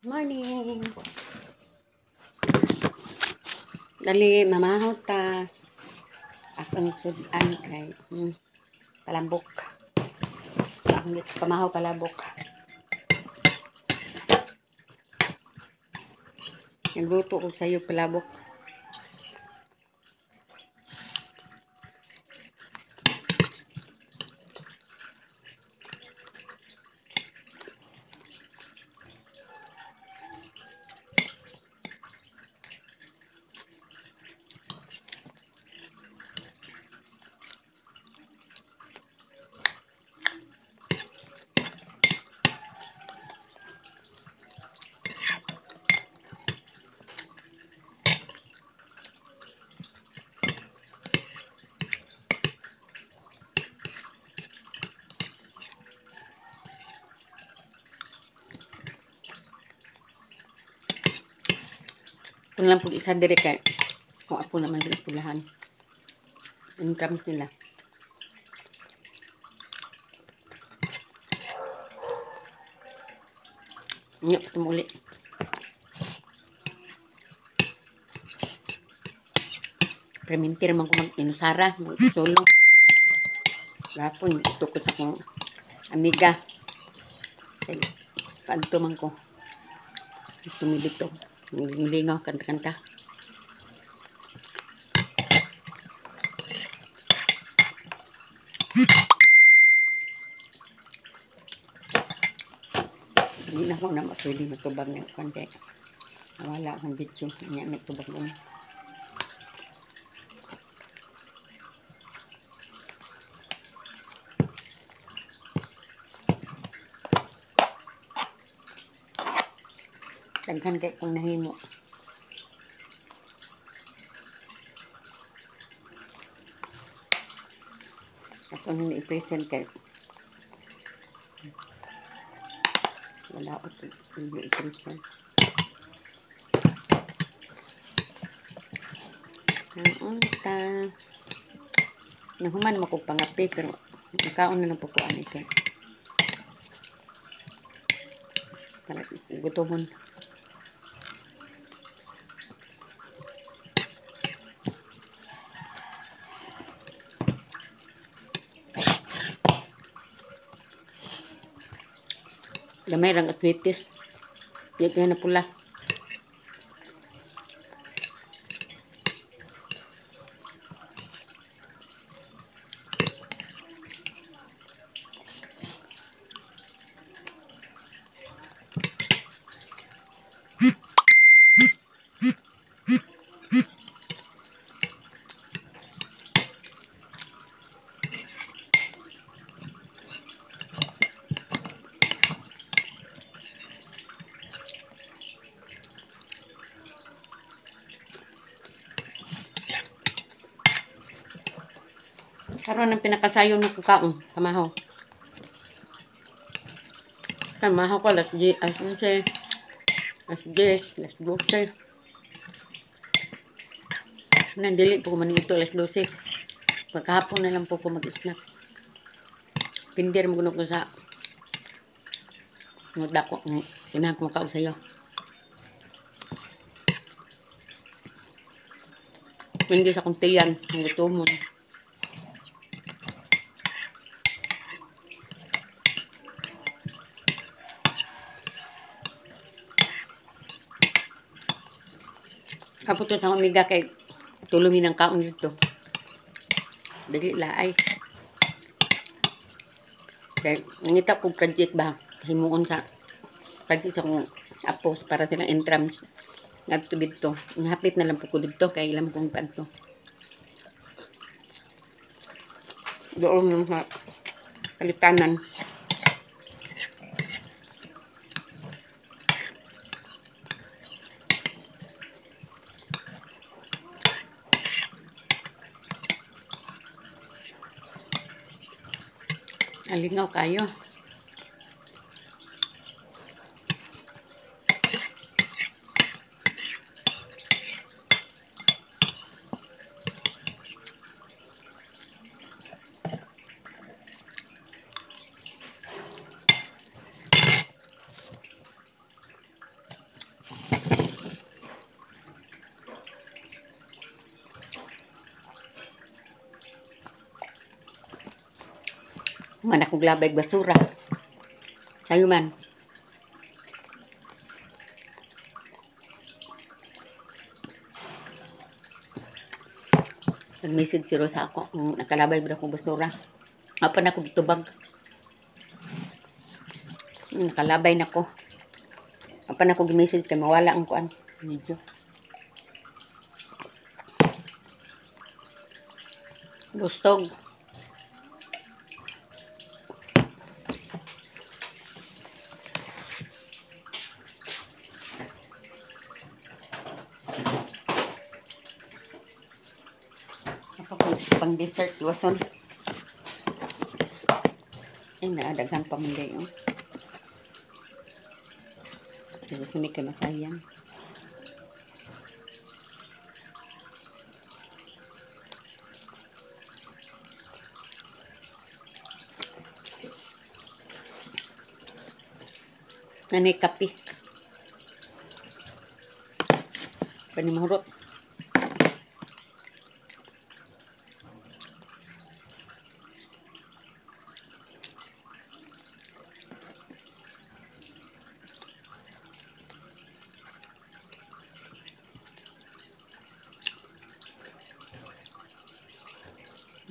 Morning. Dali, mamahaw ta. Akong sudan kay hmm, palambok. Akong pamahaw palambok. Nagluto ko sa'yo palabok. Kung lang po isa dire kay kung ako naman sila pulahan. Incomes nila. Pa tumuli. Premintir man ko mag-inusara, mag-sulong. Gapon, ito ko sa kong amiga. Kaya, paanto man ko. Tumili to. Lingaw, kanta-kanta. Hindi na ako na pwede matubag ng konti. Nawala akong video. Kanya nagtubag mo. Daghan kay kung nahimo. Ako nang i-present kay wala ko hindi i-present. Ang unta. Nahuman mo kong pangapi pero nakaon na ng pupuan ito. Para gutomon. Gamay rang atwitis. Di na pula. Karon ang pinakasayo ng kakaon. Kamahaw. Kamahaw ko. Alas 10. Alas 11. Alas 10. Alas 12. Nandili po man ito. Alas 12. Pagkahapon na lang po ko mag-snack. Pindir mo ko sa Ngudda ko. Kinahan ko makaw sa'yo. Hindi sa kong tiyan. Ang gutomon. Kaputo sa umiga kay tulumi ng kaon dito. Dali laay. Kaya nangita ko project ba? Himuon sa project sa kong apos para silang entrams. Ngadto dito. Hapit na lang po ko dito kay ilam kong padto. Doon sa kalitanan. Alingaw kayo. Akong labay basura. Sayo man. Nag-message si Rosa ako. kung Nakalabay ba akong basura. Apan ako gitubag. Hmm, Nakalabay na ko. Apan ako gi-message kay mawala ang kuan. Video. Bustog. Ako dessert, wason. Ay, naadaghan pa man gayon. Pero hindi ka masayang. Nanay kape. Panimahurot.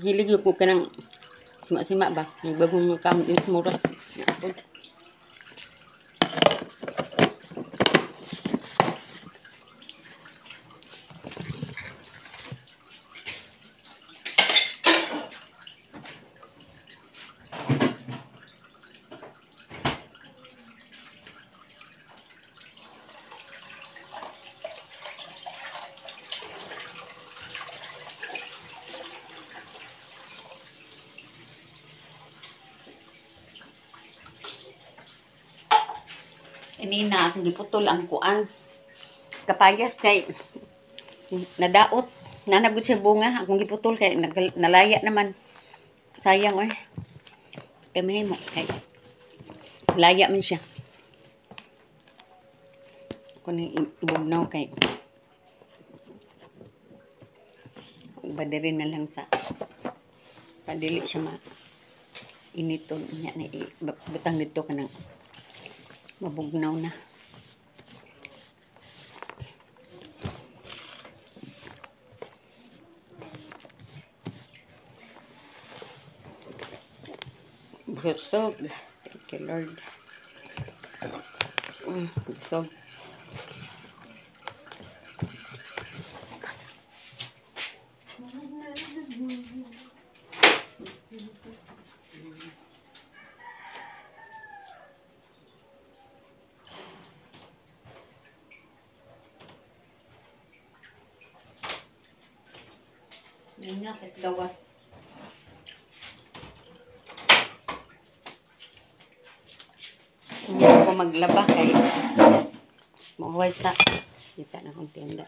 Hilig yung ko ka ng sima-sima ba? Yung bagong kam yung mura. Apod. Kanina giputol ang kuan. Kapayas kay nadaot. Nanagod siya bunga. Akong giputol kay nalaya naman. Sayang oy. Kay may mo kay laya man siya. Ako ni ibugnaw kay Badarin na lang sa padili siya ma initon niya na butang dito ka ng mabugnaw na. Busog. Thank you, Lord. Mm, busog. Yun nga, kasi gawas. Hindi ako maglaba kay mahuway sa kita na kong tinda.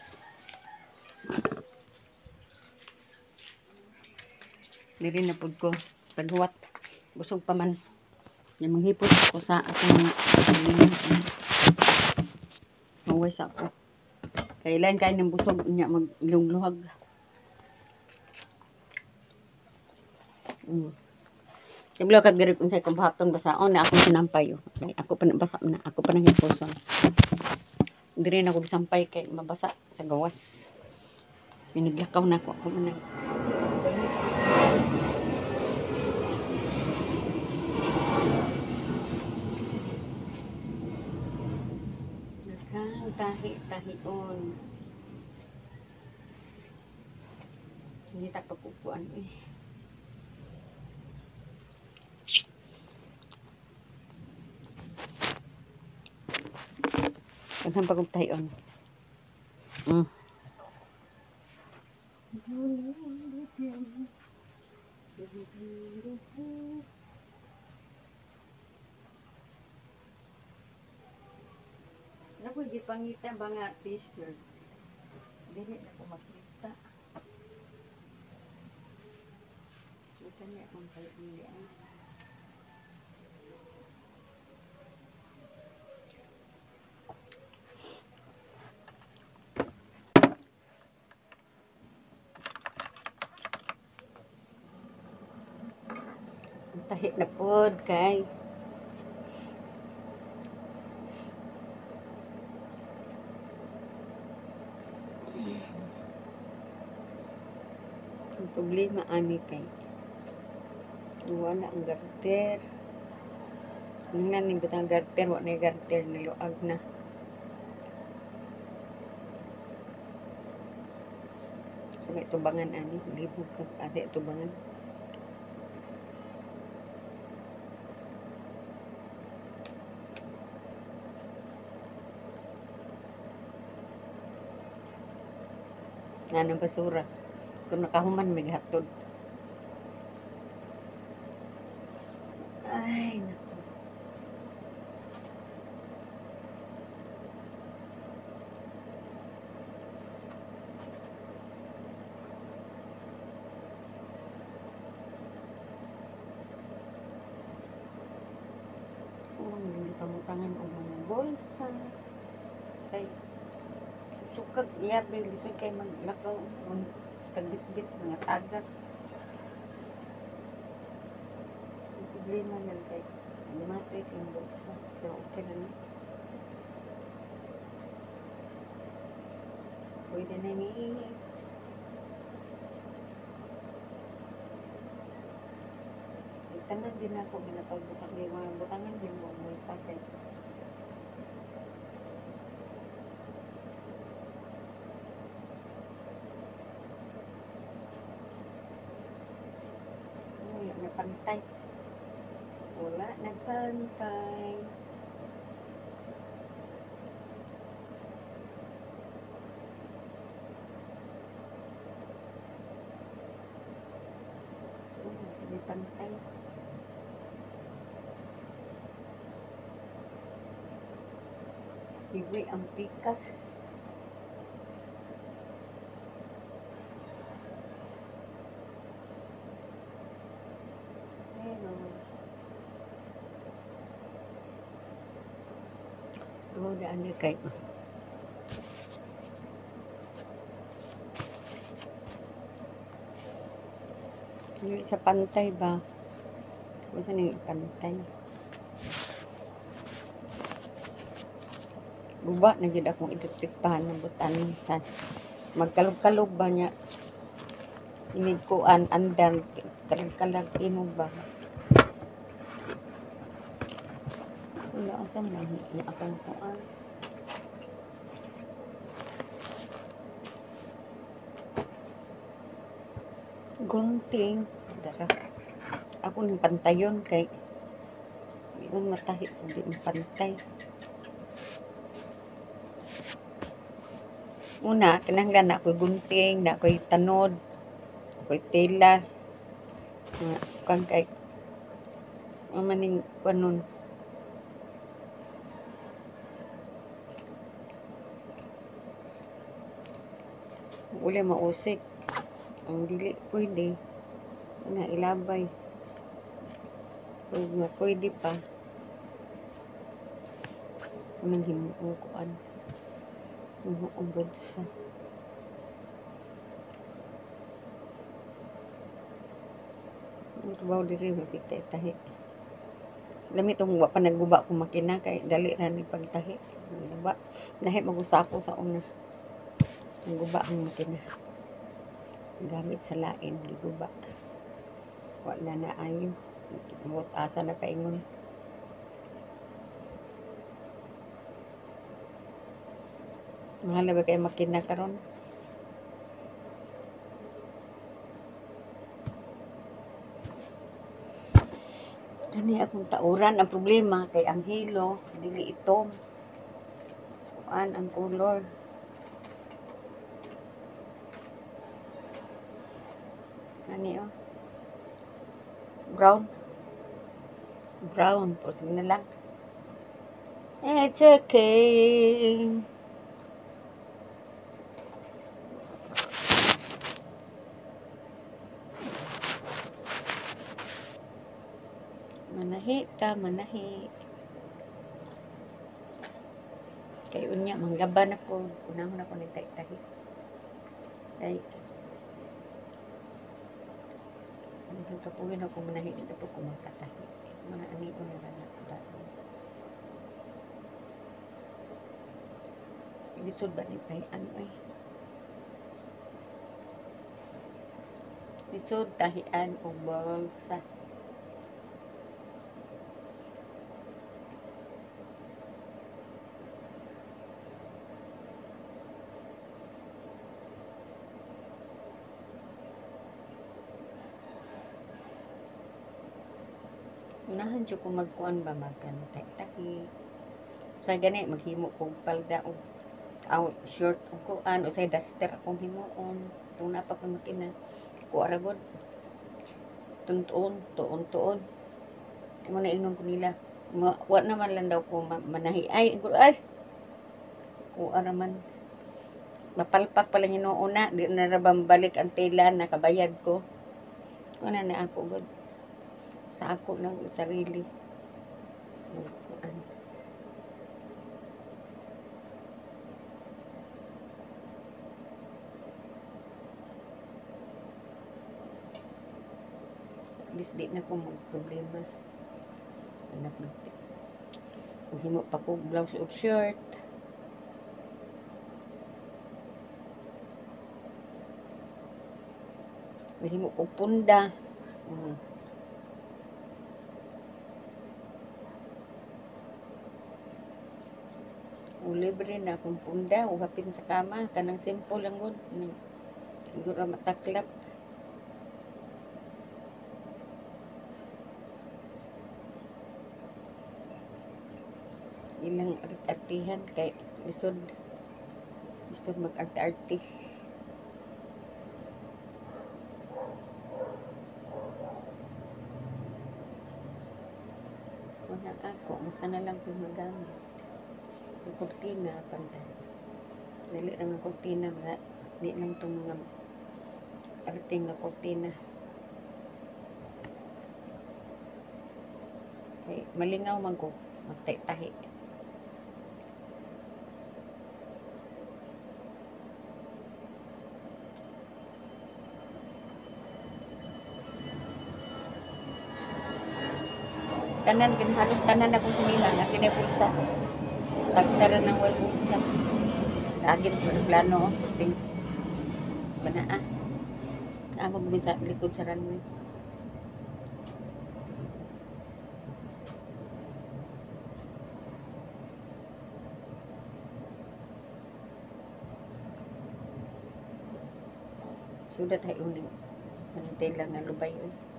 Diri na pud ko paghuwat. Busog pa man. Yung manghipot ako sa akong mahuway sa ako. Kailan kain ng busog niya maglungluhag. Mm. Sablo kag diri unsay kong bahaton basaon na akong sinampay yo. Ay, ako pa nabasa na ako pa nang hipuson. Diri na ko gisampay kay mabasa sa gawas. Minaglakaw na ako ako man Nakang tahi tahion. Hindi ta pagkukuan eh. Kanang pagong tahion. Mm. Naku, di pangita ba nga t-shirt? Dili na ko makita. Kita niya kung kayo hindi ang Tahi na pod kay. Ang problema ani kay wala ang garter. Nang ni butang garter, wala na garter niluag na. So may tubangan ani, libog ka kasi tubangan. Nanang basura. Kung nakahuman, may hatod. Ay, naku. Oh, hindi pamutangan o mga bolsa. Kay, sukag, iya, bilisod kay maglakaw. Tagbit-bit, mga tagat. Ang problema lang kay, lumatoy kayong bolsa. Pero okay lang. eh. Pwede na ni. Tanan din ako ginapagbutak ng mga butangan din mo mo sa akin. Wala na pantay. Wala pantay. Wala na pantay. Iwi ang pikas. Pero, Tuwa daan na kay Iwi sa pantay ba? Kung saan yung pantay? Guba na gid akong iditrikpahan ng butan sa magkalog-kalog ba niya inig ko an andan kalag-kalag ino ba wala asa man ni akong kuan gunting. Dara ako ng pantayon kay di man matahi ko di man pantay. Una, kinahanglan na ako'y gunting, na ako'y tanod, ako'y tela. Kang kay, maning, kanon. Uli mausik. Ang dili, pwede. Na ilabay. Pwede nga, pwede pa. Anong himukuan. Ano ang bansa? Trabaho diri makita tahi. Lami tong wa pa nagguba ko makina kay dali ra ni pagtahi. Guba. Nahi magusa ako sa una. Ang guba ang makina. Gamit sa lain giguba. Wala na ayo. Mut asa na paingon. Mahal na ba kayo makina karon? Kani akong tauran ang problema kay ang hilo dili itom. Kuan ang color. Kani oh. Brown. Brown. Po sige na lang. It's okay. Manahi ka, manahi. Kay unya, manglaban na po. Unahon na po ni tahi Kay, Nagkapuhin ako manahi ito po kumakatahi. Mga anito na lang ako dati. Lisod ba ni ano eh. Lisod tahian o balsa. Siya kung magkuan ba magkantay tahi. Sa gani maghimo kog palda og out short og kuan o say duster akong himuon. Tung napa ko makina. Ko aragod. Tuntuon, tuon, tuon. Amo na ingnon ko nila. Ma, wa naman lang daw ko ma, manahi. Ay, gur- ay. Ko araman. Mapalpak pala hinuuna. Di na nabambalik ang tela. Nakabayad ko. Ano na ako god sa ako ng sarili. Least di na ko problema. Anak na. Himo pa ko blouse o shirt. Himo ko punda. Mm. O libre na akong punda o hapin sa kama kanang simple lang gud siguro mataklap. Ilang art-artihan kay lisod. Lisod mag-art-arti. Wala ako basta na lang kung magamit yung kurtina pantay dali lang ang kurtina wala. Di lang itong mga arting na kurtina. Kay malingaw man ko. Magtay-tahi tanan kin halos tanan akong sinila na kinepulsa tagsara ng way bulsa agin ko ng plano ting banaa amo bisa likod sa runway? Sudat ay uling manintay lang nga lubay oy.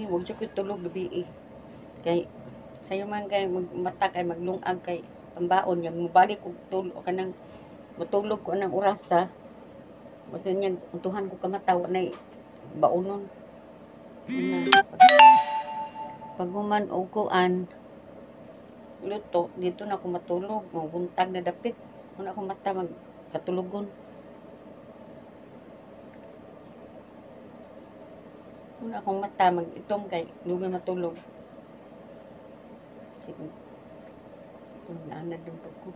Kini wag siya ko'y tulog gabi eh. Kay sayo man kay mata kay maglungag kay pambaon yang mubalik og tulog o kanang matulog ko nang orasa. Basta niya untuhan ko kamata wa nay baonon. Yun na. Pag human og kuan luto dito na ako matulog mabuntag na dapit una ako mata mag katulogon Una akong mata, mag-itom kay, luga matulog. Sige. Kung naanad din po ko.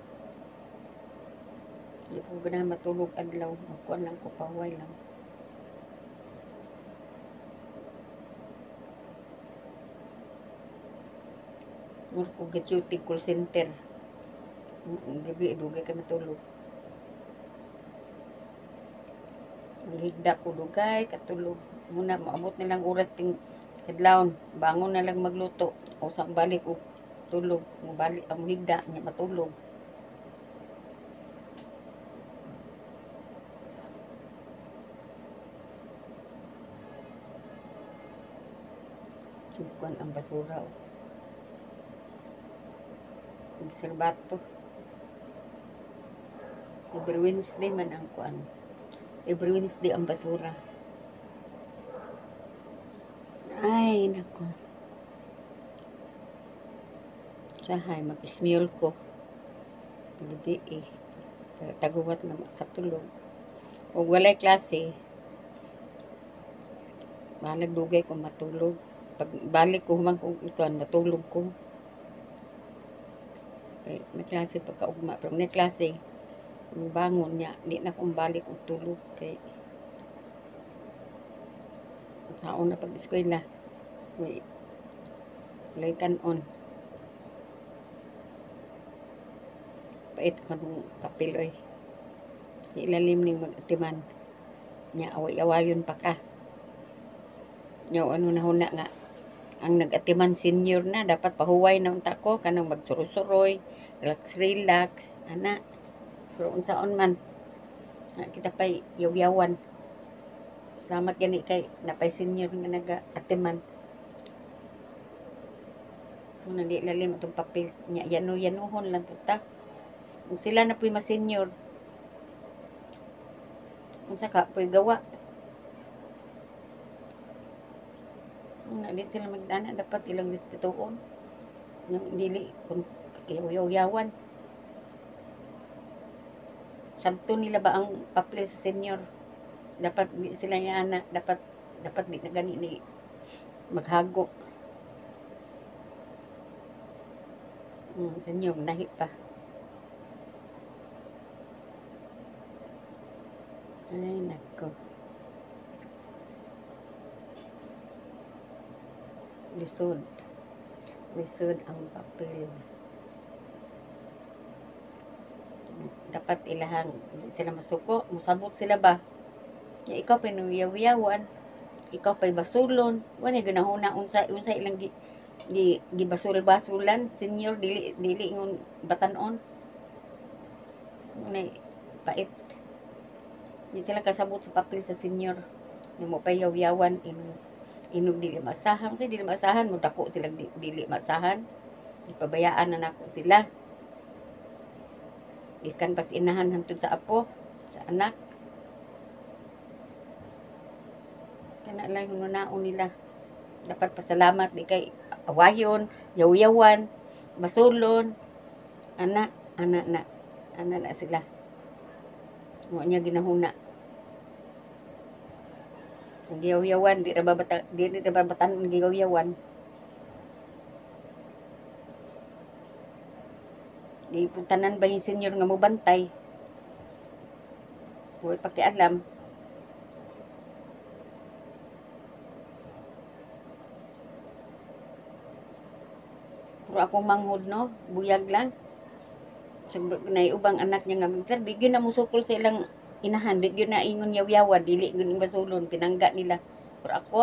Hindi ko ganahan matulog adlaw. Magkuhan lang ko, paway lang. Mur ko gachuti call center. Gabi, dugay ka matulog. Higda ko dugay, katulog. Muna, maabot nilang oras ting kadlawon. Bangon na lang magluto. O sa balik o tulog. Mabalik ang higda niya matulog. Sugpan ang basura. O. Obserbato. Every Wednesday man ang kuan. Every Wednesday ang basura. Ay, nako. Sahay, mag-smule ko. Gabi eh. Taguwat na makatulog. O walay klase, balag dugay ko matulog. Pag balik ko humang kung ito, matulog ko. Kay may klase pagkaugma pero may klase ang bangon niya di na kong balik og tulog kay saon na pag eskwela may walay on pait man papel oy. Ilalim ning mag-atiman. Nya away-awayon pa ka. Nya ano na huna nga ang nag-atiman senior na dapat pahuway na unta ko kanang magsuroy-suroy relax relax ana pero unsaon man nga kita pay yaw-yawan. Salamat gani kay napay senior nga naga-atiman kung nadi lalim itong papel nya yano yanuhon lang to ta. Kung sila na po'y ma-senior unsa ka po'y gawa. Kung na di sila magdana dapat ilang respetuon yung dili kung yaw-yawan sabto nila ba ang papel sa senior? Dapat di sila niya anak. Dapat dapat di na gani ni maghago. Hmm, senior nahi pa. Ay nako. Lisod. Lisod ang papel dapat ilahang hindi sila masuko. Musabot sila ba? Ya ikaw pinuyaw-yawan ikaw pa'y basulon. Wala ganahuna unsa unsa ilang gi, gi, gibasul basulan senior dili dili ngon batanon. Unay, pait. Di sila kasabot sa papel sa senior. Nga mo payaw-yawan inog inog dili masahan. Sa dili masahan mo dako sila di, dili masahan. Ipabayaan na nako sila ikan pas inahan hantod sa apo sa anak. Kana lang yung nunaon nila. Dapat pasalamat di kay awayon yaw-yawan basulon anak anak na anak na sila. Mo niya ginahuna. Ang giyaw-yawan di ra babata di ra babatan ang giyaw-yawan di puntanan ba yung senior nga mo bantay huwag pakialam. Pero akong manghod no? Buyag lang. So, na ubang anak niya nga sir bigyan na mo sukol sa ilang inahan. Bigyan na ingon yaw-yawa dili gun basulon pinangga nila. Pero ako.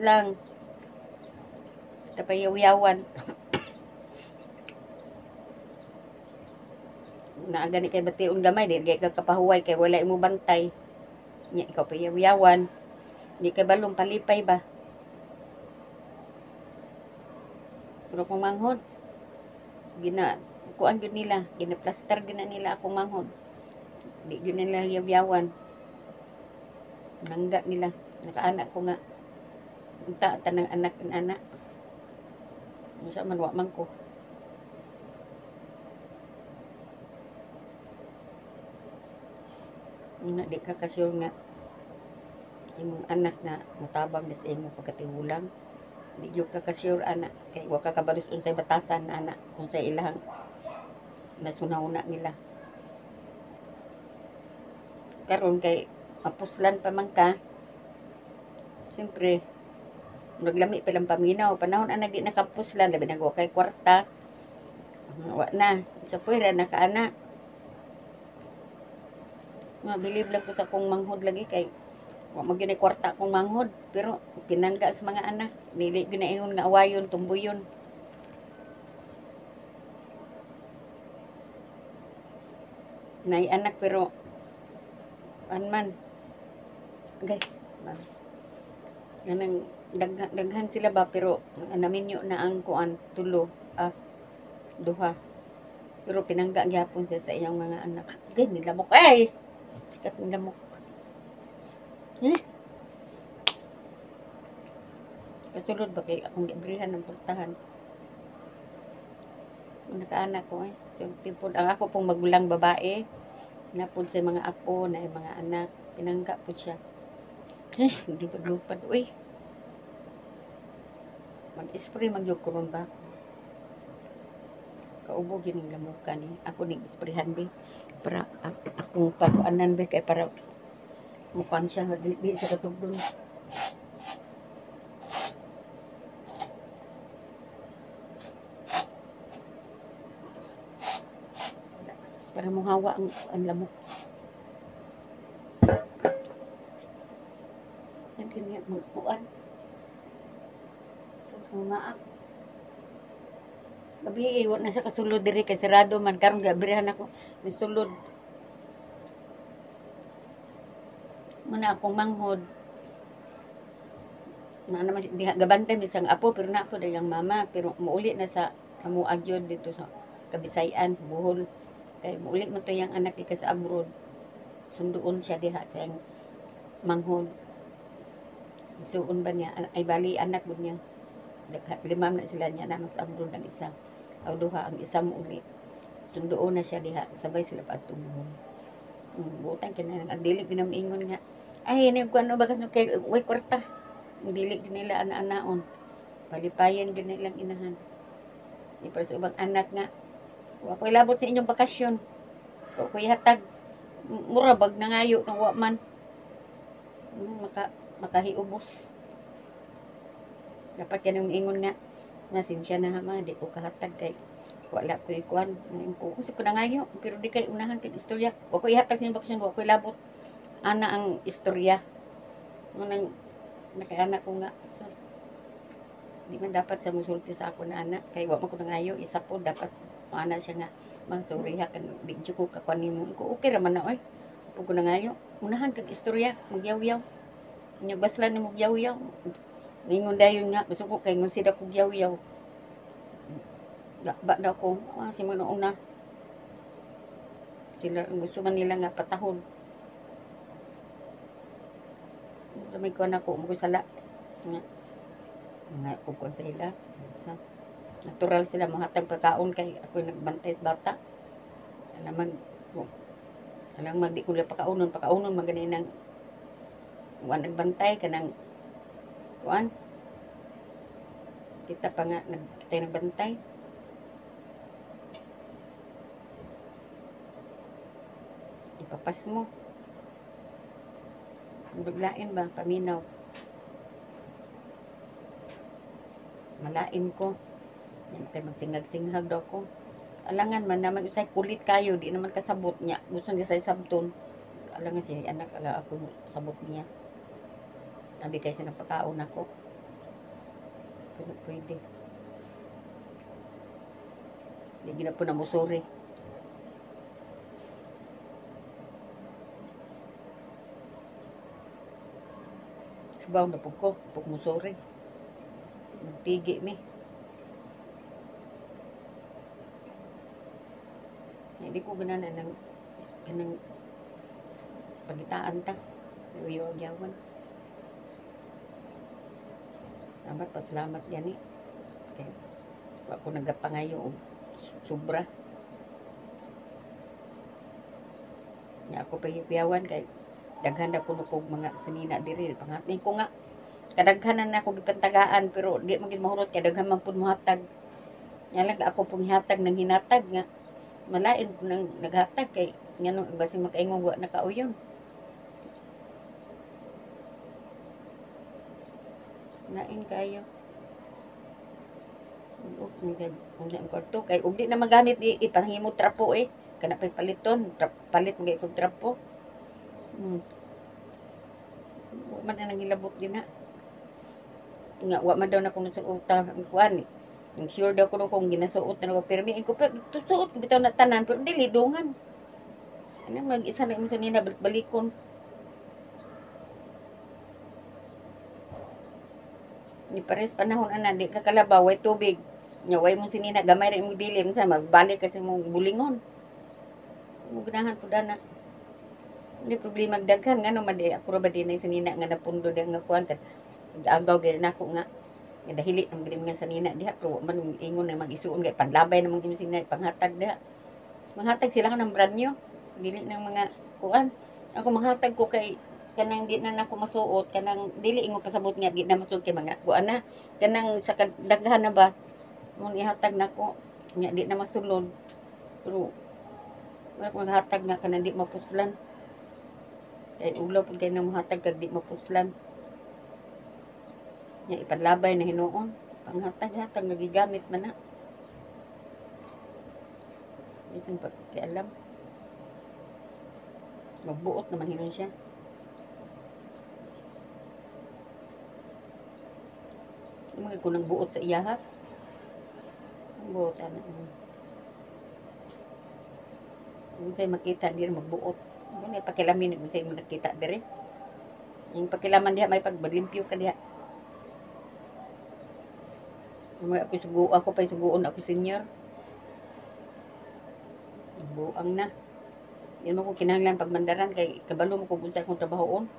Lang. Tapay yaw-yawan na gani kay batiun gamay di kay kapahuway kay wala imo bantay. Nya ikaw pa yaw-yawan. Di kay balong palipay ba? Pero kung manghod gina kuan gyud nila gina plaster gina nila akong manghod. Di gyud nila yaw-yawan. Nangga nila nakaanak ko nga. Unta tanang anak and anak. Masa man wa man ko Una di ka kasure nga imong anak na mutabang na sa imo pagkatibulang. Di gyud ka anak kay wa ka kabalus unsay batasan na anak unsay ilang nasunahuna nila. Karon kay mapuslan pa man ka. Siyempre, naglami pa lang paminaw. Panahon ang nagdi nakapuslan, labi nagwa kay kwarta. Wa na. Sa puwera, nakaana. Mabilib lang ko sa kong manghod lagi kay wa mo gyud kwarta kong manghod pero pinangga sa mga anak dili gyud na ingon nga awayon tumbuyon. Nay anak pero an man. Okay ganang daghan, daghan sila ba pero naminyo na ang kuan tulo ah duha. Pero pinangga gyapon siya sa iyang mga anak. Gani lamok ay sikat ng lamok eh kasulod ba kay akong gibrihan ng pultahan ang nakaanak ko eh. So, tipod ang ako pong magulang babae napod sa mga apo na mga anak pinangga po siya. Eh hindi pa lupad uy. Mag-spray magyog ko ron ba kaubo gining lamukan ni ako ning isprehan bi para akong pagkuanan bi kay para mukuan siya nga dili di siya katugdon para muhawa ang, ang lamok yan kanya magkuan Maak. Gabi, iwan na sa kasulod diri kay sarado man karon gabrihan ako ni sulod. Muna akong manghod. Na naman diha gabantay bisang apo pero na ako dayang mama pero muuli na sa kamo agyod dito sa Kabisayan, sa Bohol. Kay muuli mo to yung anak ika sa abroad. Sunduon siya diha sa manghod. Suon ba niya ay bali anak mo niya. Dagha- lima na sila niya na mas abroad ang isa aw duha ang isa mo uli. Sunduon na siya diha sabay sila patungod um, butang kina ang dili pinamingon nga ay ni ko ano bakas no kay way kwarta? Dili nila ana-anaon palipayan din nilang inahan. Di para sa ubang anak nga wa ko'y labot sa inyong bakasyon. Wa ko'y hatag. Mura bag nangayo tong wa man. Ano, maka makahiubos. Dapat yan yung ingon nga nasensya na ma di ko kahatag kay wala ko ikuan ngayon ko kasi ko na ngayo pero di kay unahan kay istorya. Wa ko ihatag sa bakasyon wa ko labot. Ana ang istorya. Mo nang nakaanak ko nga sus. Di man dapat sa musulti sa ako na anak kay wa man ko na ngayo isa po dapat ana siya nga mang sorry ha kan jud ko kakuan nimo. Ko okay ra man na oy. Pug ko na ngayo unahan kag istorya magyaw-yaw nya baslan ni magyaw-yaw Ningon dayon nga, gusto ko kay ngun sila kog yaw-yaw. Ba daw ko, ah, si mga una. Sila, gusto man nila nga patahon. May ko na ko, mo sala. Nga, nga kukon sa ila. Sa, natural sila mahatag pagkaon kay ako nagbantay sa bata. Alam man, alam man, di ko lang pakaunon, pakaunon, maganin ng Wan nagbantay ka ng kuan? Kita pa nga nag kita nagbantay. Ipapas mo. Biglain ba paminaw? Malain ko. Yan tayo magsingag-singhag daw ko. Alangan man naman usay kulit kayo. Di naman kasabot niya. Gusto niya sa sabton alangan siya anak ala ako sabot niya sabi kasi napakaon ako pero pwede hindi na po na musuri Subaw na po ko, pag musuri. Nagtigi mi. Hindi ko ganana ng kanang pagitaan ta. Uyo yawan. Salamat pa, salamat yan eh. Kaya, wa ko nagapangayo og sobra. Nya ako pahipiyawan kay daghan na kuno kog mga sanina diri pangatni ko nga kadaghanan na ako gipantagaan pero di man gid mahurot kay daghan man pud mohatag. Nya lang ako pong hatag nang hinatag nga malain nang naghatag kay ngano basi makaingon wa nakauyon. Nain kayo. Ug ni ug ang kwarto kay ug di na magamit i ipahimo trapo eh. Kana pay paliton, trap, palit mga ikog trapo. Hmm. Man na nangilabot din na. Nga wa man daw na kung nasuota ang kuan eh. Ang sure daw ko nung kung ginasuot na ako permi ko tusuot ko bitaw na tanan pero dili dungan. Ano mag isa na mo sa nina balikon. Ni pares panahon ana di ka kalabaw way tubig. Nya way mo sinina gamay ra imong bilim sa magbalik kasi mo bulingon. Mo ganahan pud ana. Hindi problema daghan nga no madi ako ra ba dinay sinina nga napundo di nga kuan kan. Agaw gyud nako nga nga dahili ang gilim nga sanina diha pero man ingon na mag-isuon kay panlabay namang kini sinina panghatag diha. Manghatag sila ka ng branyo. Dili ng mga kuan. Ako manghatag ko kay kanang di na nako masuot kanang dili ingo pasabot nga di na masuot kay mga kuan na kanang sa kadaghan na ba mo ihatag nako Nya di na masulod. Pero wala ko maghatag nga kanang di mapuslan. Kay ulaw pag kayo na mahatag kag di mapuslan. Nya ipadlabay na hinuon. Panghatag-hatag nga gigamit man na. Isang pagkialam. Magbuot naman hinon siya. Mga kunang buot sa iya ha. Ang buot ano. Kung sa'yo makita, di rin magbuot. Kung may pakilamin, kung sa'yo nakita, di rin. Yung pakilaman diha, may pagbalimpyo ka diha. May ako sugu, ako pa suguon ako senior. Buang na. Yan mo ko kinahanglan pagmandaran kay kabalo mo kung unsa akong trabahoon.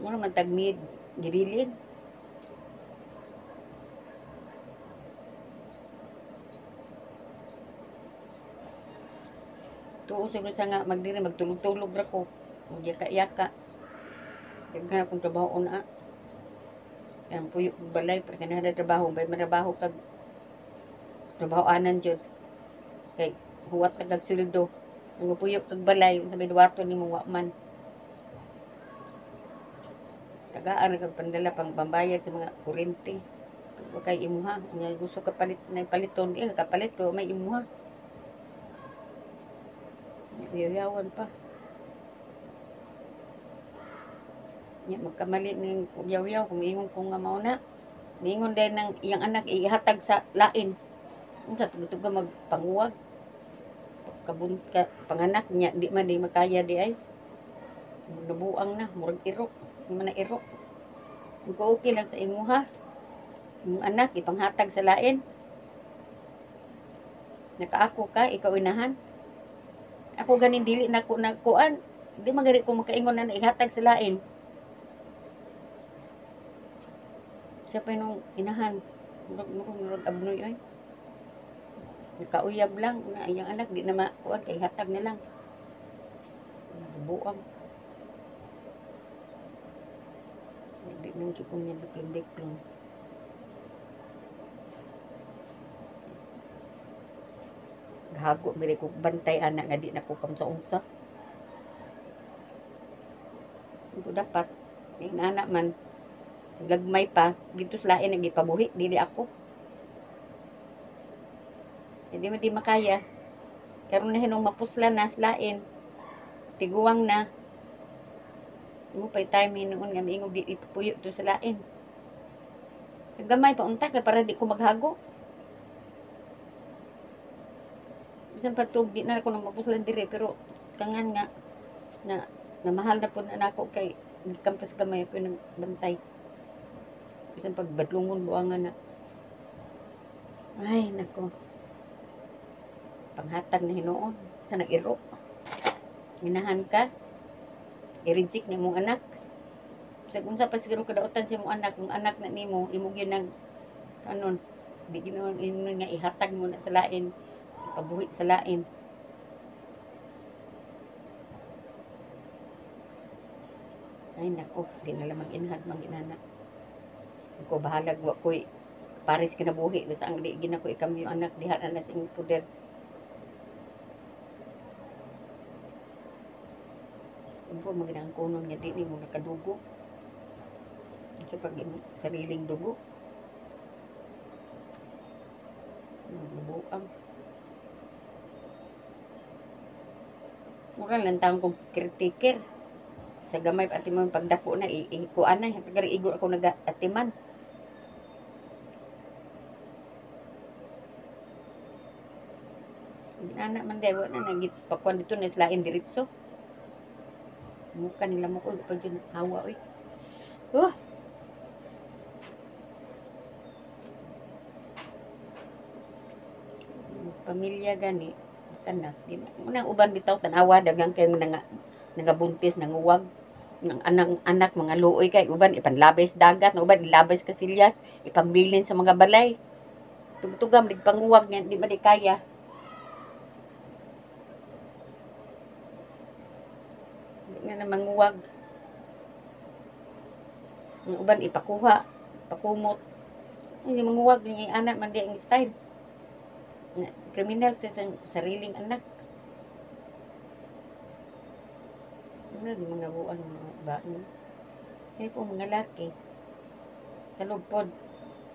Mo naman tag need Tuo siguro sa nga magdiri magtulog-tulog ra ko. Magyaka-yaka. Daghan akong trabaho na. Yan puyo kong balay para kanina trabaho bay marabaho kag trabaho anan jud. Kay huwat kag sweldo. Ang puyo kag balay sa may duwato nimo wa man. Tagaan kag pandala pang pambayad sa mga kurente. Kay imuha. Nya gusto ka palit na paliton di ka palit ko may imuha. Yayawan pa. Nya magkamali ning yaw-yaw kung ingon ko nga mao na. Ningon din ng iyang anak ihatag sa lain. Unsa tugtog ka magpanguwag. Kabun ka panganak niya di man di makaya di ay. Nabuang na murag irok. Di man na irok. Kung okay lang sa imuha. Yung anak ipanghatag sa lain. Nakaako ka, ikaw inahan. Ako ganin dili na ko na kuan. Di magari ko makaingon na ihatag sa lain. Siya pa nung inahan. Murag murag murag abnoy ay. Nakauyab lang na iyang anak di na makuan kay hatag na lang. Buang. Di nang kipon niya diklong-diklong. Gahago miri ko bantay anak nga di na ko kam sa unsa. Ito dapat may anak man gagmay pa dito sa lain nagipabuhi dili ako. Hindi mo di makaya. Karon na hinong mapusla na lain. Tiguang na. Mo pay time hinuon nga miingog di ipuyo to sa lain. Gamay pa unta para di ko maghago. Bisan pa di na ako nang mapuslan dire pero kangan nga na na mahal na po na nako kay kampas gamay po nang bantay. Bisan pag badlungon buangan na. Ay, nako. Panghatag na hinuon. Sa nag-iro. Hinahan ka. I-reject ni mong anak. Sa kung sa pa siguro kadautan sa mong anak, yung anak na nimo, imo yun ng kanon. Di ginawa nga ihatag mo na sa lain. Pabuhi sa lain. Ay nako, di na lamang inhad mang inana. Ko bahalag wa koy pares kinabuhi basta ang di gina ko ikam yung anak diha na sa ing puder. Umpo maginang kunon nga di ni mo nakadugo. Sa pag sariling dugo. Bubuang. Mura lang taong kong kritiker. Sa gamay pati mo pagdako na ikuan na. Tagal igor ako nag-atiman. Anak man dewa na nagit pakuan dito na islain diretso. Mukha nila mo ko pag yun hawa oy. Oh. Pamilya gani tanak di mo uban bitaw tanawa dagang kay mo nga nagabuntis nanguwag. Ng anak anak mga luoy kay uban ipanlabay dagat na uban ilabay sa kasilyas ipambilin sa mga balay. Tugtugam digpanguwag nga di man di kaya? Di na manguwag. Ang uban ipakuha pakumot Hindi manguwag niya anak man di ang style. Na, kriminal sa sariling anak. Ano di mga buwan mga baon. Kaya po mga laki. Kalugpod.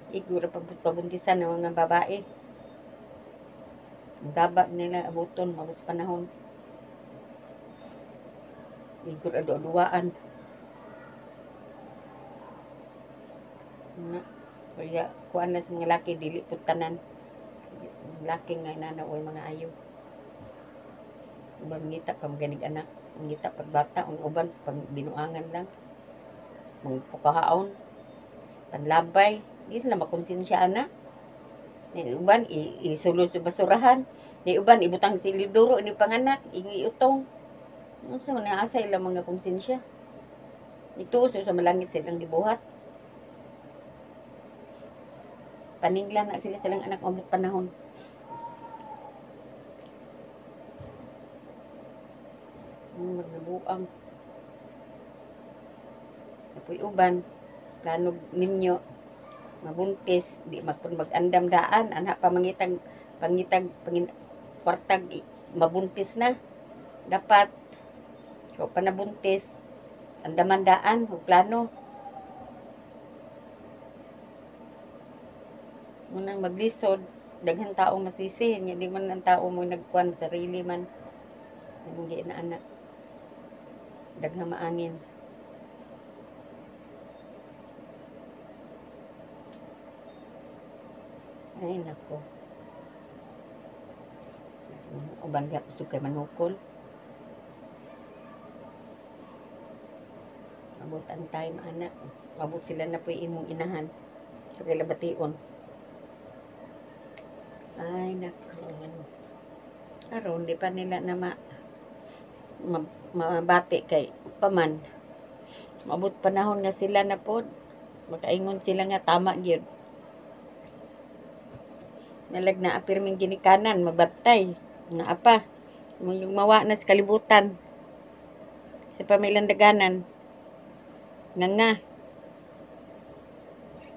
Igura pabuntisan ng mga babae. Ang gaba nila abuton, mabot sa panahon. Igur ado-aduaan. Na, kaya kuan na sa mga laki, dili po tanan. Laki nga inanaw mga ayo. Ubang ngita pag ganig anak. Ang ngita pag bata, ang uban pag binuangan lang. Mga pukahaon. Panlabay. Di sila makonsensya ana. Ni uban, isulod sa basurahan. Ni uban, ibutang siliduro, ini panganak, ingi utong. Ano sa mga asa ilang mga konsensya? Ito, so sa malangit silang gibuhat. Paninglan na sila silang anak mabot panahon. Ang magnabuang. Apoy uban, plano ninyo, mabuntis, di magpun mag-andam daan, anak pamangitag, pangitag, pangin, kwartag, mabuntis na. Dapat, so pa nabuntis, andaman daan, plano. Munang maglisod, daghan tao masisi, hindi man ang tao mo nagkuhan, sarili man. Hindi na anak. Daghang maanin. Ay, nako. Uban ka po kay manukol. Mabot ang time, anak. Mabot sila na po imong inahan. So, kay labation. Ay, nako. Aron, di pa nila na ma, ma, mabati kay paman. Mabot panahon nga sila na po. Makaingon sila nga tama gyud. Nalag na apirming ginikanan, mabatay. Nga apa. Yung mawa na sa kalibutan. Sa pamilang daganan. Nga nga.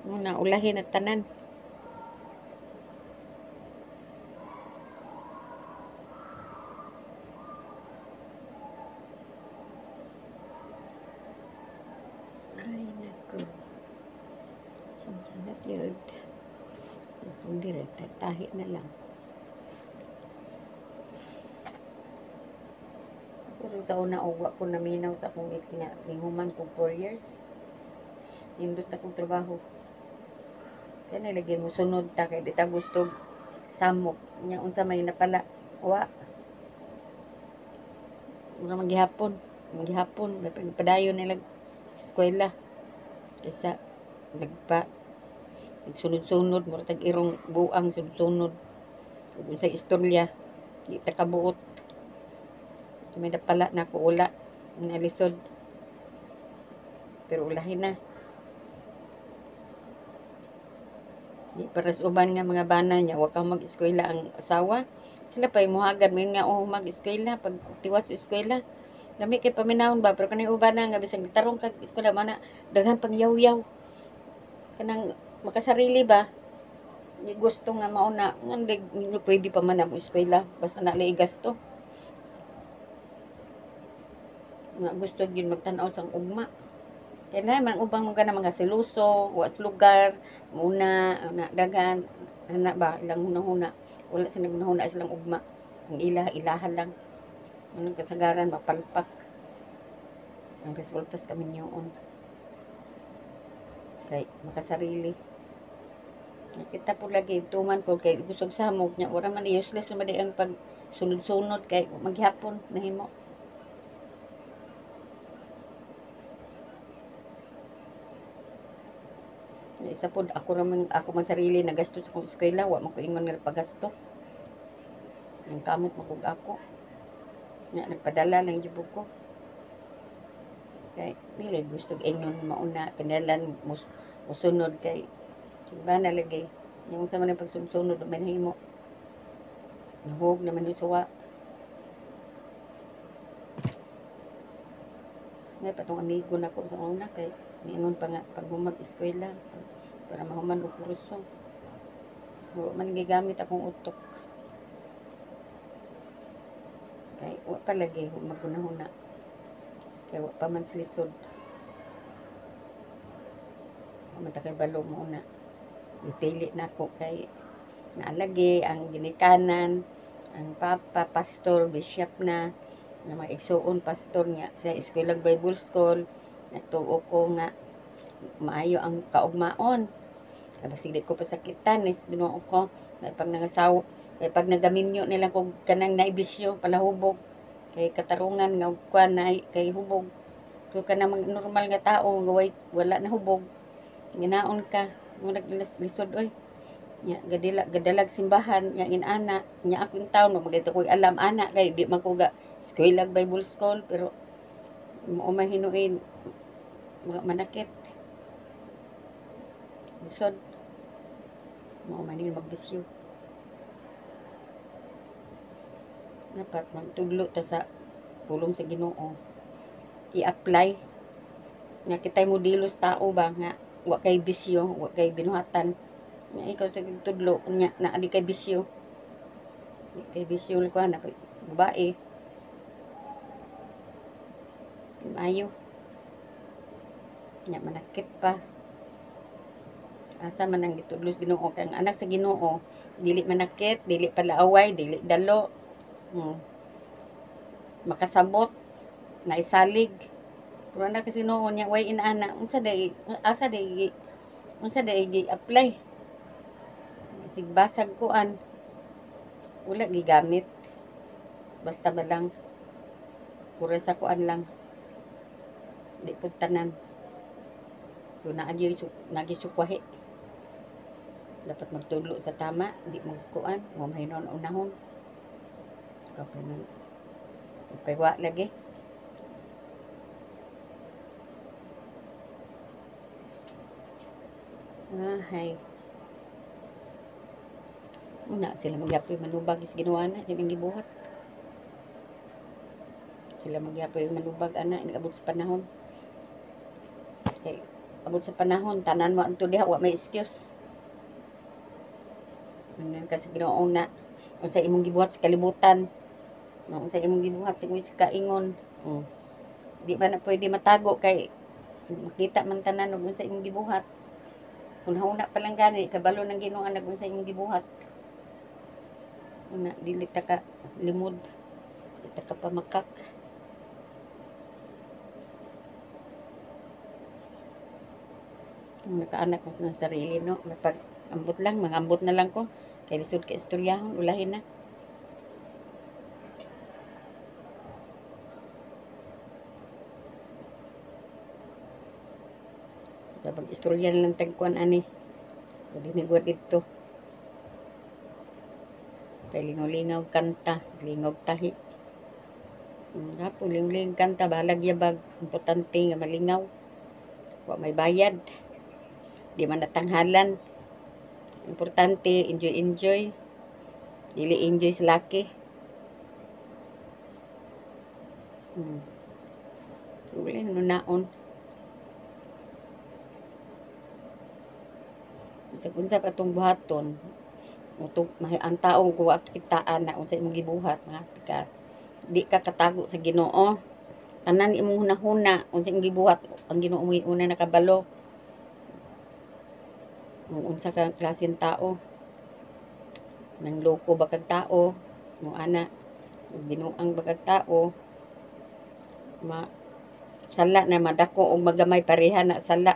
Muna, ulahin at tanan. Ay, naku. Sansalat yun. Kung direct, tahi na lang. Sa una, uwa ko naminaw sa akong ex nga. Linguman ko 4 years. Indot na kong trabaho. Kaya nilagyan mo sunod ta kay di ta gusto samok. Nya unsa may napala. Wa. Mga maghihapon. Maghihapon. Padayon nila eskwela. Kaysa nagpa sunod-sunod mo tag irong buang sunod-sunod. Ug sa istorya di ta kabuot. May napala na ko ula alisod. Pero ulahin na. Di para sa uban nga mga bana niya, wa kang mag-eskwela ang asawa. Sila pa imuhagad may nga oh mag-eskwela pag tiwas sa eskwela. Lami kay paminahon ba pero kanang uban na nga bisag tarong kag eskwela mana daghan pang yaw-yaw. Kanang makasarili ba? Di gusto nga mauna nga hindi hindi pwede pa man ang eskwela basta na gasto. Nga gusto gyud magtan-aw sang ugma. Kaya na man ubang mga na mga siluso, was lugar, muna, na dagan, ana ba, ilang hunahuna. Wala sila hunahuna silang ugma. Ang ila, ilahan lang. Anong kasagaran, mapalpak. Ang resultas kami niyoon. Kay, makasarili. Nakita po lagi, tuman po kay gusto sa hamog niya. Wala man useless naman ang pag sunod-sunod kay maghapon nahimo. Isa po, ako naman, ako man sarili na gasto sa kong eskwela, wa man ko ingon nga pagasto. Ang kamot mo kog ako. Nga, nagpadala lang jubog ko. Kay, nila gusto ingon mauna, kanalan mus, musunod kay, siba na lagi. Yung sa man pagsunod, manhimo. Nahog naman yung suwa. Ngay patong amigo na ko sa una kay niingon pa nga pag humag eskwela para mahuman og purso. Wa man gigamit akong utok. Kay wa pa lagi magunahuna. Kay wa pa man lisod. Mata kay balo mo na. Ipili na ako kay naalagi ang ginikanan, ang papa, pastor, bishop na, na mga igsuon pastor niya sa eskwela Bible School, natuo ko nga. Maayo ang kaugmaon. Basig di ko pasakitan, is binuo ko, kay pag nangasaw, kay pag nagaminyo nila kung kanang naibisyo, palahubog, kay katarungan nga kuan na kay hubog. So ka na normal nga tao, gaway, wala na hubog. Ginaon ka, mo naglisod oy. Nya gadila gadalag simbahan. Nya inana nya akong taon no magito koy alam ana. Kay di man ko ga eskwela Bible School pero mo mahinuin mga manakit. Lisod. Mo manin magbisyo. Dapat magtudlo ta sa pulong sa Ginoo. I-apply nga kitay mo dilos tao ba nga wa kay bisyo, wa kay binuhatan. Nga ikaw sa tudlo nya na adi kay bisyo. Di kay bisyo ko na babae. Mayo. Nya manakit pa. Asa man ang gitudlos Ginoo kay ang anak sa Ginoo dili manakit, dili palaaway, dili dalo. Hmm. Makasabot na isalig. Pero na kasi noon niya way inaana unsa day asa day unsa day gi apply. Sig basag kuan. Wala gigamit. Basta ba lang pura sa kuan lang. Di pud tanan. So naagi nagisukwahi. Dapat magtulo sa tama, di magkuan, mo mahinon unahon. Kapag nang pagwa lagi. Ahay. Una sila magyapoy manubag is ginawa na silang gibuhat. Sila magyapoy manubag ana inabot sa panahon. Kay abot sa panahon tanan mo anto diha wa may excuse. Ano kasi Ginoo na unsa imong gibuhat sa kalibutan. Unsa imong gibuhat sa sa kaingon. Oh. Di ba na pwede matago kay makita man tanan og unsa imong gibuhat. Kung hauna pa lang gani, kabalo ng Ginoo nag unsa imong gibuhat. Una, dili ta ka limod. Ta ka pamakak. Nakaanak ko ng sarili, no? Pag ambot lang, mangambot na lang ko. Kaya lisod ka istoryahon, ulahin na. Kapag istorya na lang tagkuan ani. Pwede ni buat ito. Kay lingaw-lingaw kanta, lingaw tahi. Nga po, ling kanta, balag yabag. Importante nga malingaw. Wa may bayad. Di man natanghalan. Importante, enjoy-enjoy. Dili enjoy sa laki. Hmm. Ano naon. sa unsa ka tong buhaton mahi ang taong kuwa kitaan na unsa imong gibuhat mga ka di ka katago sa Ginoo tanan imong hunahuna unsa imong gibuhat ang Ginoo mo una nakabalo kung unsa ka klaseng tao nang loko ba kag tao mo ana binuang ba kag tao ma sala na madako og magamay pareha na sala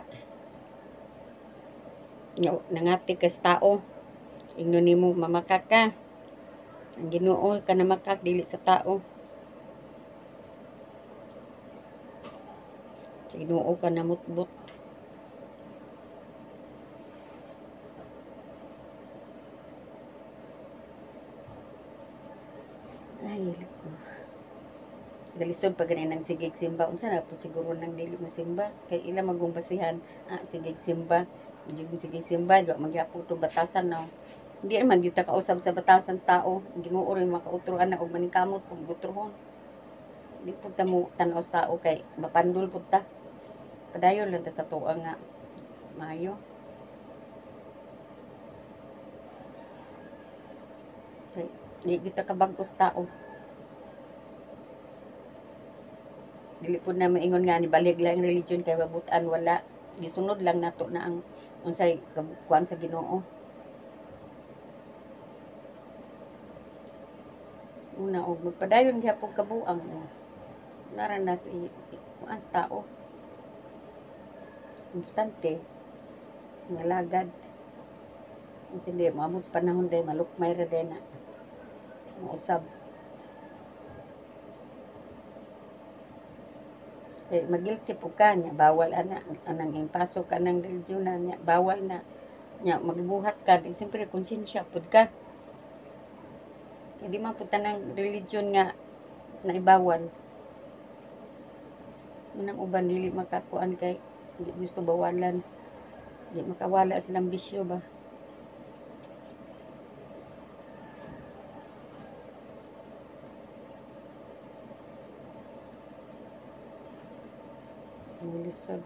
Nya, nangati ka sa tao. Ingno nimo mamakak ka. Ang ginoo ka na makak, dili sa tao. Ginoo ka na Dalisod pa ganin ang sigig simba. Unsa na po siguro nang dili mo simba. Kay ila magumbasihan. Ah, sigig simba. Hindi mo sigig simba. Diba magyapo to batasan na. No? Hindi naman dito kausap sa batasan tao. Ginuo rin makautruan na o manikamot kung gutrohon. Hindi po ta mo tanaw sa tao kay mapandul po ta. Padayon lang ta sa tuwa nga. Mayo. Kay, di kita kabagos tao. Dili po na maingon nga ni balig lang ang religion kay mabutan wala. Gisunod lang nato na ang unsay kabukuan sa Ginoo. Una og magpadayon gyapon kabuang. Nara na si kuan sa tao. Konstante. Nga lagad. Kasi hindi, maabot panahon day, malukmay ra din na. Mausab. Eh, magilty po ka niya, bawal ana, anang impasok ka ng religion na niya, bawal na. Niya, magbuhat ka, di siyempre konsensya po ka. Hindi man po ng religion nga na ibawal. Munang uban, dili makakuan kay, hindi gusto bawalan. Hindi makawala silang bisyo ba. Ang lisod.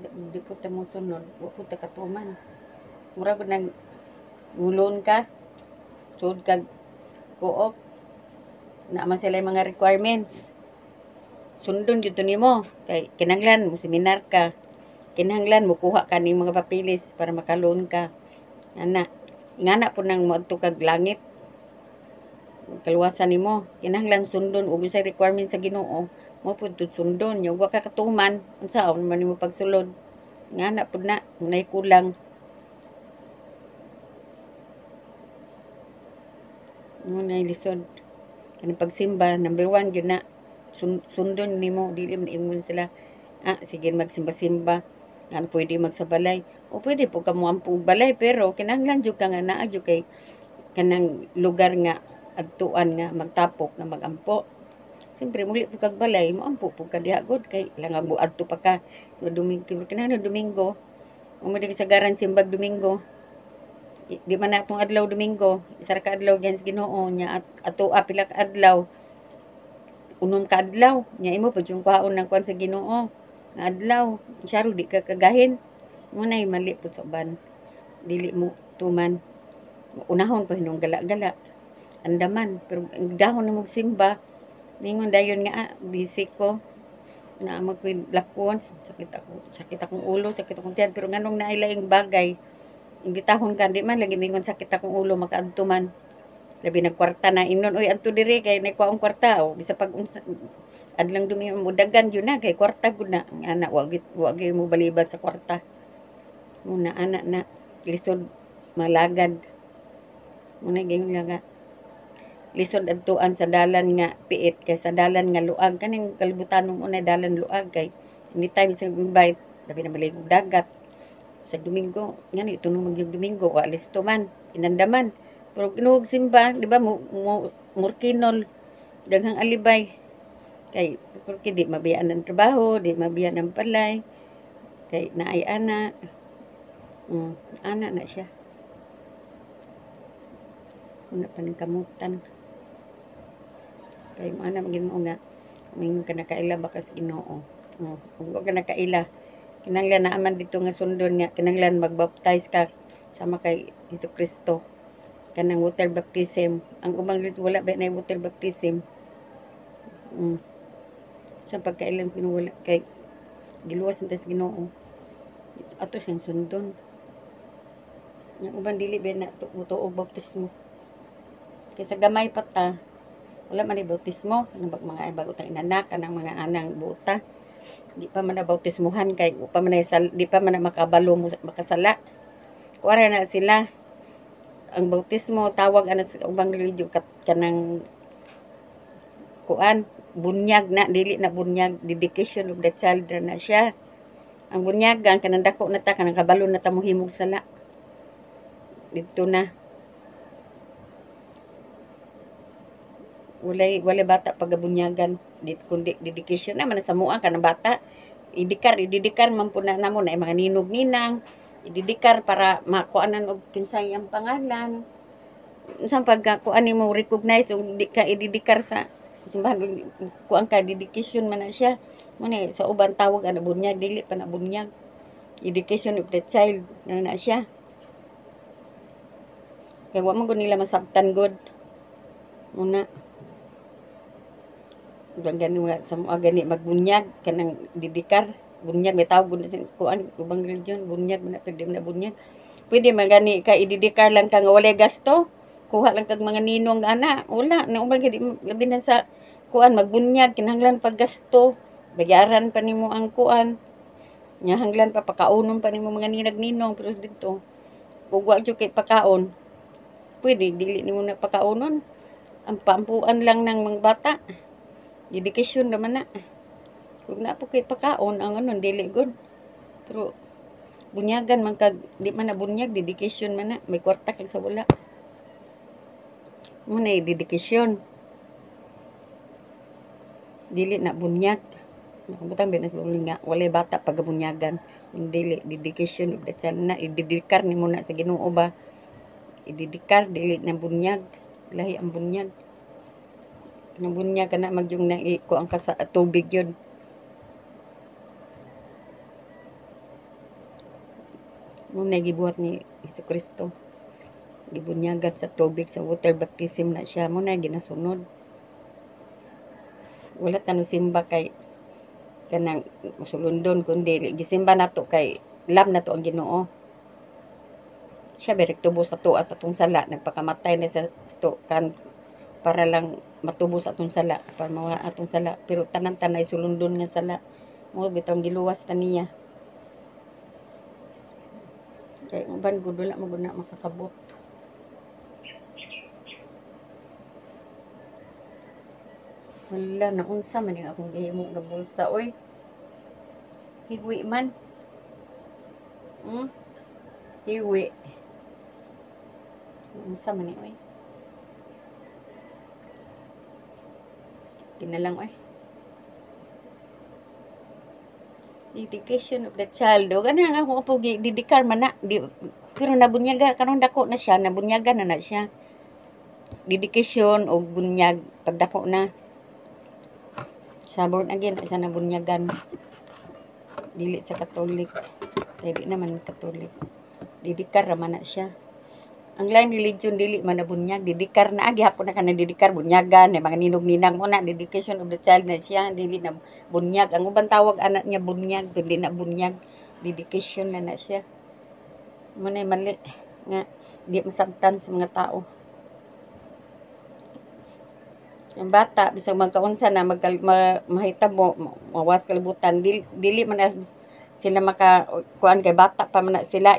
Di- Di po ta mo sunod. Wa po ta katuman. Mura ko nang ngulon ka. Sud kag co-op. Naman sila yung mga requirements. Sundon dito nimo kay kinahanglan mo seminar ka. Kinahanglan mo kuha ka ning mga papilis para makaloan ka. Ana, ngana po nang moadto kag langit. Kaluwasan nimo, kinahanglan sundon ug unsay requirements sa Ginoo, mo pud sundon. Yung wa ka katuman, unsaon man nimo pagsulod. Ngana pud na, nay kulang. Mo na lisod. Kani pagsimba, number one yun na. Sun- sundon nimo dili man ingon sila ah sige magsimba-simba nga pwede magsabalay o pwede po ka mo ampo balay pero kinahanglan jud ka nga naa jud kay kanang lugar nga adtuan nga magtapok nga magampo Siyempre, muli po kag balay, maampo po ka diha god kay lang mo adto pa ka. So, Domingo, kinahanglan Domingo. Ka sa garan simbag Domingo. Di man na itong adlaw Domingo. Isa ka adlaw sa Ginoo nya at ato pila ka adlaw unon ka adlaw nya imo pud yung kwaon ng kwan sa Ginoo nga adlaw syaro di ka kagahin mo nay mali pud sa ban dili mo tuman unahon pa hinung gala-gala andaman pero ang dahon na mong simba ningon dayon nga busy ko. Na magpid lakon sakit ako sakit akong ulo sakit akong tiyan. Pero nganong nailaing bagay imbitahon ka di man lagi ningon sakit akong ulo makaadto man. Labi nagkwarta na inon. Oy adto diri kay nakuha ang kwarta o bisa pag unsa adlang dumi mo dagan yun na kay kwarta gud na. Ang ana wag wag mo balibad sa kwarta. Muna ana na lisod malagad. Muna gyud nga lisod adtuan sa dalan nga piit kay sa dalan nga luag. Kaning kalibutanong unay dalan luag kay anytime sa invite labi na maligog dagat. Sa Domingo ngani tunong magyug Domingo wa listo man inandaman. Pero kinuhog simba di ba mo, mo murkinol daghang alibay. Kay porque di mabiyaan ng trabaho di mabiyaan ng palay. Kay naay ana. Mm, ana na siya. Una pa ng kamutan kay mo ana maging mo nga. Mingon ka nakaila baka sa Ginoo? Oh, kung wa ka nakaila kinanglan na aman dito nga sundon nga. Kinanglan magbaptize ka. Sama kay Hesus Kristo. Kanang water baptism. Ang ubang dito wala ba na water baptism? Mm. sa pagkailan pinuwala kay giluwas ntas Ginoo. Ato siyang sundon. Yang uban dili ba na tu- tuog baptismo? Kay sa gamay pa ta wala man ni bautismo kanang bag- mga bago tang inanak kanang mga anang buta. Di pa man na bautismuhan kay pa man sal- di pa man makabalo makasala. Kuwara na sila ang bautismo tawag ana sa ubang religiyo kat kanang kuan bunyag na dili na bunyag dedication of the child na siya. Ang bunyagan kanang dako na ta kanang kabalo na ta mohimog sala. Dito na walay walay bata pagabunyagan. Dit kundi dedication na man sa mua kanang bata. Idikar ididikar man po na namo na mga ninog ninang. Ididikar para makuanan og kinsay ang pangalan. Unsa pag kuan nimo recognize ug di ka ididikar sa simbahan kuan ka dedication man na siya. Mo ni sa uban tawag ana bunyag dili pa na bunyag education of the child na na siya. Kaya wa man nila masabtan good. Una. Diyan gani mga sa mga gani magbunyag kanang didikar. Bunyag may tawag sin kuan ubang religion bunyag man pwede na bunyag. Pwede man gani ka ididikar lang ka nga walay gasto. Kuha lang kag mga ninong ana. Wala na ubang gani labi na sa kuan magbunyag kinahanglan pag gasto. Bayaran pa nimo ang kuan. Nya hanglan pa pakaunon pa nimo mga ninag ninong pero dito kung wa jud kay pakaon pwede dili nimo na pakaunon ang paampuan lang ng mga bata dedikasyon naman na. Kung na po kay pakaon ang ano dili good pero bunyagan man kag di man na bunyag dedikasyon man na. May kwarta kag sa wala. Mo na dedikasyon. Dili na bunyag. Nakabutang din sa nga walay bata pagabunyagan dili dedication ug na ididikar nimo na sa Ginoo ba? Ididikar dili na bunyag. Lahi ang bunyag kana magyung na iko ang kasa tubig yun. Mo na gibuhat ni Hesus Kristo gibunyagan sa tubig sa water baptism na siya. Mo na ginasunod. Wala tanu simba kay kanang musulundon kundi gisimba nato kay love nato ang Ginoo. Siya berek tubo sa tuwa sa atong sala? Nagpakamatay na sa to kan para lang matubo sa atong sala para mawa atong sala. Pero tanan tanay sulundon nga sala. Mo bitong giluwas ta niya. Kay uban gud wala mo gud na makasabot wala na unsa man yung akong gihimo nga bulsa oy. Higwi man. Hmm? Higwi unsa man ni oy kinalang oy. Dedication of the child o ganun ako po didikar man na di, pero nabunyaga kanong dako na siya nabunyaga na na siya. Dedication o bunyag pagdako na. Sa born again sa nabunyagan. Dili sa katolik di naman katolik didikar raman na siya ang lain religion dili man nabunyag didikar na agi hapon na ka didikar bunyagan. Na mga ninog ninang mo na dedication of the child na siya dili na bunyag. Ang ubang tawag anak niya bunyag dili na bunyag. Dedication na na siya. Mo na mali. Nga di masabtan sa mga tao. Ang bata bisag magkaunsa na magkal, ma, mahitabo ma- mawas kalibutan. Dili, dili man sila maka kuan kay bata pa man sila.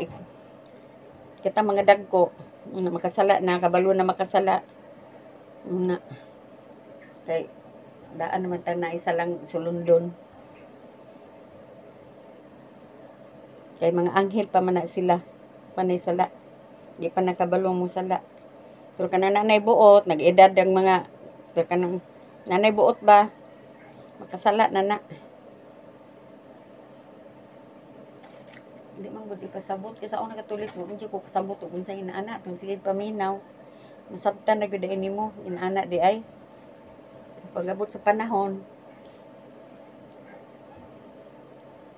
Kita mga dagko na makasala na kabalo na makasala. Na kay daan naman tang na isa lang sulundon kay mga anghel pa man na sila panay sala di pa nakabalo mo sala. Pero kana nanay buot nag-edad ang mga pero kanang nanay buot ba? Makasala na na hindi man gud ipasabot. Kasi ako nakatulik mo hindi ko kasabot ug unsa inaana. Tong sige paminaw. Masabtan na gud ini mo inaana di ay. Pagabot sa panahon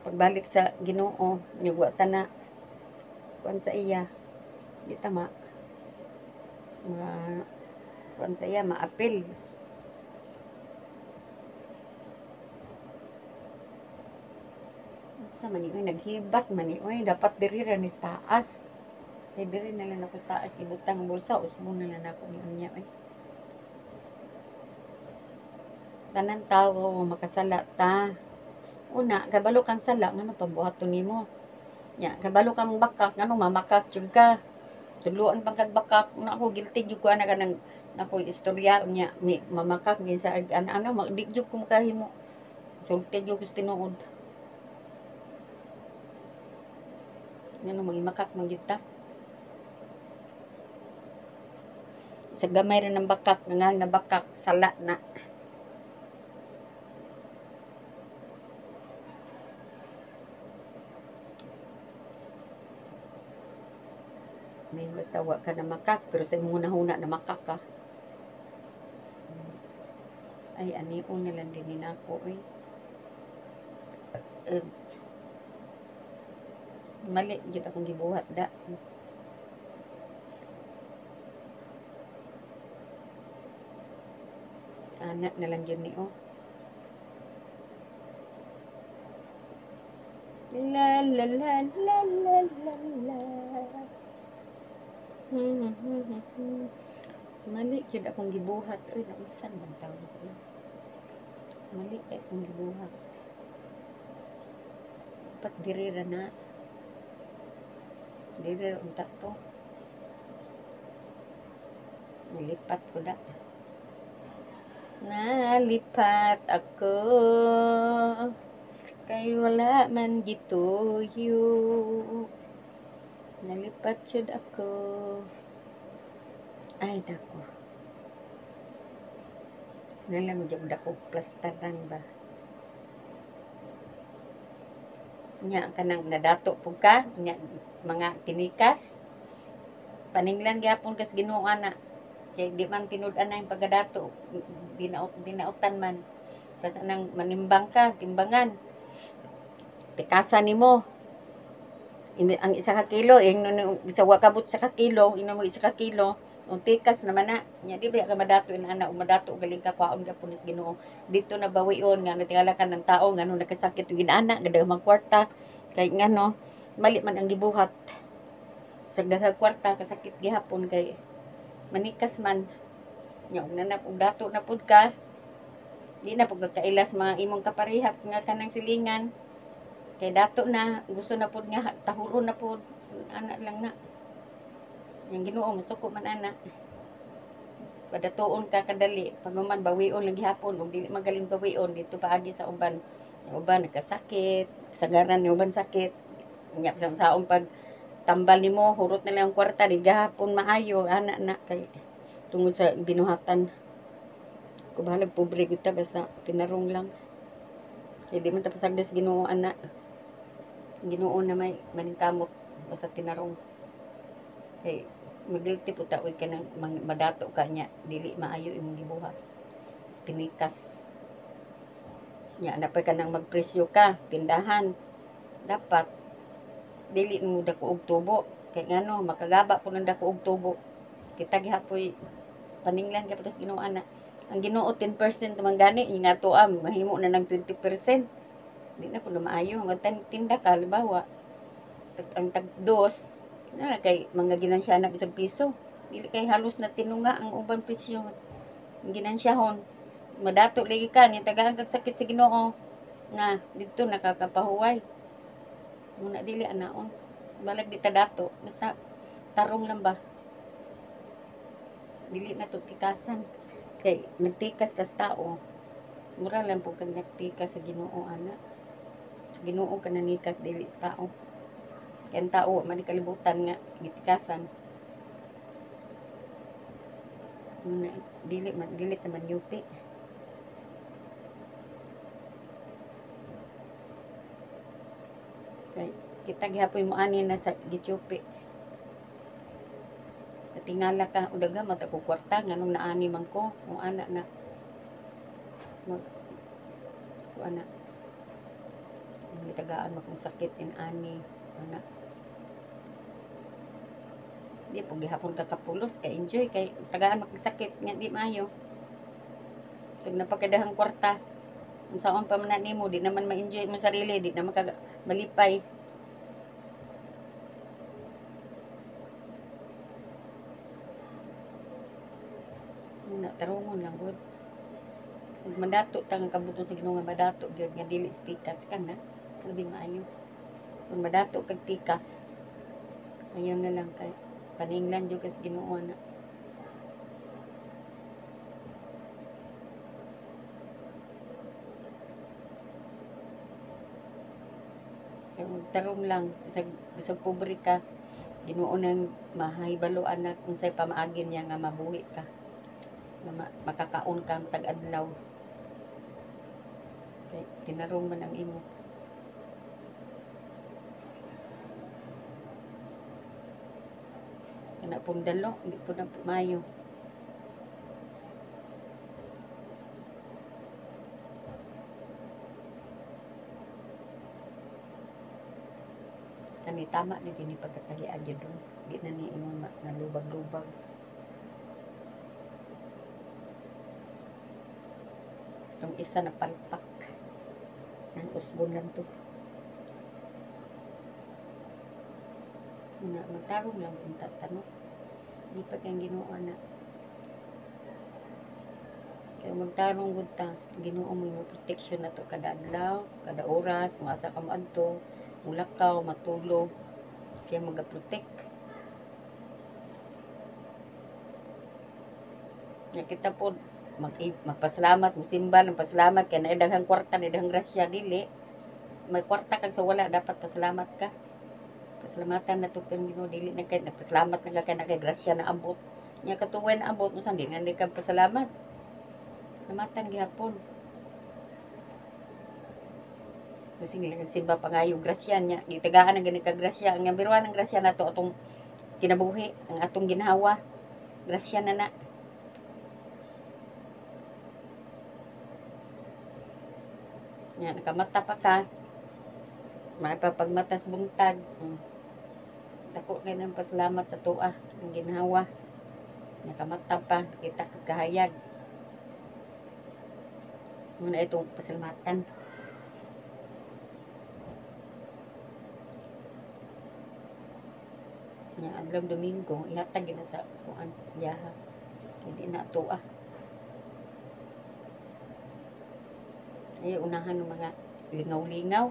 pagbalik sa Ginoo nyugwa ta na. Kuan sa iya di tama ma kuan sa iya maapil sa man oy naghibat man oy dapat diri ra ni taas. Kay diri na lang ako taas. Ibutang ang bulsa usmo na lang ako ni unya oy tanan tawo makasala ta. Una kabalo kang sala ngano pambuhaton nimo. Nya kabalo kang bakak ngano mamakak jud ka. Tuluan pang bakak na ako guilty jud ko ana kanang nako istorya niya mi mamakak gi sa ano ano di jud ko makahimo sulti jud ko tinuod Ano magimakak magita. Sa gamay rin ng bakak, nga na bakak, sala na. May wa ka na makak, pero sa muna huna na makak ka. Ay, ani ko nilang din ako eh. Uh, mali gyud akong gibuhat da anak na lang gyud ni oh La la la la la la la hmm, hmm, hmm, hmm. Mali kid akong gibuhat. Uy, nausan man tawag ko. Mali kay akong gibuhat. Dapat dirira na. Diri ra unta to. Nilipat ko da. Nalipat ako. Kay wala man gituyo. Nalipat jud ako. Ay, dako. Nala mo dyan dako, plastaran ba? Nya ka nang nadato po ka, nya, mga tinikas. Paninglan gyapon kas Ginoo na. Kay di man tinud-an na yung pagadato. Dinaut dinautan man. Tapos nang manimbang ka, timbangan. Tikasan nimo. Ang isa ka kilo, ing isa wa kabot sa ka kilo, ino mo isa ka kilo. Ang tikas naman na, nya di ba ka madato ina ana umadato galing ka kwaon ka punis Ginoo. Dito na bawion nga natingala ka ng tao nga nung nakasakit yung ginana, gadag mang kwarta. Kay nga no, mali man ang gibuhat. Sa daghang kwarta kasakit gihapon kay manikas man. Nya ug nanap og na pud ka. Di na pud kailas mga imong kaparehap nga kanang silingan. Kay dato na gusto na pud nga tahuro na pud ana lang na. Yang Ginoo musuko man ana. Padatuon ka kadali, pag man bawion lang gihapon, ug dili magaling bawion dito paagi sa uban. Yung uban nagkasakit, sagaran yung uban sakit. Nya sa saong pag tambal nimo hurot na lang ang kwarta di gahapon maayo ana na kay tungod sa binuhatan. Ko bahalag pobre gud ta basta tinarong lang. Kay di man tapos agdas Ginoo ana. Ginoo na may maningkamot basta tinarong. Kay magdilti po taoy ka ng madato ka niya. Dili maayo imong gibuhat tinikas. Nya dapat ka nang magpresyo ka tindahan. Dapat dili mo dako og tubo. Kay ngano makagaba po ng dako og tubo. Kita gihapoy paninglan ka patos Ginoo ana. Ang Ginoo 10% man gani nga tuwa mahimo na ng 20% di na po maayo. Ang tinda ka halimbawa tag- ang tag dos na kay mga ginansya na isang piso. Dili kay halos na tinunga ang uban presyo ginansyahon madato lagi ka ni tagaan kag sakit sa Ginoo na dito nakakapahuway. Muna dili anaon. Balag di dato basta tarong lang ba? Dili na to tikasan. Kay nagtikas kas tao. Mura lang po kag nagtikas sa Ginoo ana. Sa Ginoo ka nanikas dili sa tao ang tao man kalibutan nga gitikasan. Dili dili naman yupi. Kay kita gihapoy mo ani na sa gitupi. Tingala ka udaga mata ko kwarta nganong naani man ko o ana na. Mag o ana. Hindi tagaan mo kung sakit in ani ana di po gihapon ka kapulos kay enjoy kay tagaan magsakit nga di maayo. So napagkadahang kwarta kung saan pa man na nimo di naman ma-enjoy mo sarili di naman ka malipay. Na tarungon lang gud madato tang kabuton sa Ginoo nga madato gyud nga dili stikas ka na labi maayo. Kung madato kag tikas ayaw na lang kay paninglan jud kas Ginoo na. Tarong lang. Bisag bisag pobre ka Ginoo nang mahibaloan na kung say pamaagin niya nga mabuhi ka. Na ma- makakaon ka tag-adlaw. Kay tinarong man ang imo na pong dalo hindi po na pumayo ani tama ni kini pagkatalian jud di na ni imong nalubag-lubag. Tong isa na palpak. Ng usbon lang to. Na magtarong lang yung tatanong. Di pa kayang ginoo na. Kaya magtarong gud ta, ginoo mo yung protection na to kada adlaw, kada oras, kung asa ka maadto, mulakaw, matulog. Kaya mag-protect. Nga kita po, mag magpasalamat, musimba ng pasalamat, kaya naidaghang kwarta, naidaghang grasya, dili. May kwarta kag sa wala, dapat pasalamat ka. Pasalamatan na to kang ginoo, dili na kay nagpasalamat na ka kay na kay grasya na ambot. Nya katuway na ambot, mo di nga di ka pasalamat. Pasalamatan gihapon. Kasi nga nagsimba pa nga yung grasya niya. Gitagaan ang ganit grasya. Ang biruan ng grasya na to atong kinabuhi, ang atong ginhawa. Grasya na na. Yan, nakamata pa ka. Mapapagmata sa buntag. Hmm. Dako kayo ng pasalamat sa tuwa. Ang ginhawa. Nakamata pa. Kita kagahayag. Muna itong pasalamatan. Nga adlaw Domingo, ihatag gina sa kuan yaha. Hindi na tuwa. Ay unahan ng mga lingaw-lingaw.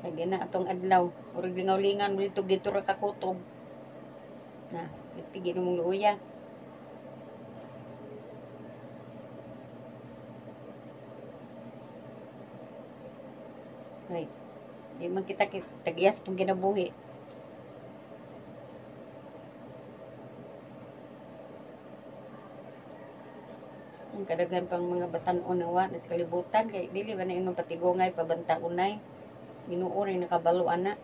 Kaya na atong adlaw. Urag lingaw-lingaw mo dito ra kakutob. Na, itigin mong luya. Right. Di man kita tagiyas pong ginabuhi. Ang kadaghan pang mga batan-o nawa na sa kalibutan kay dili ba na inyong patigongay pabanta unay. Ginuo rin nakabalo ana.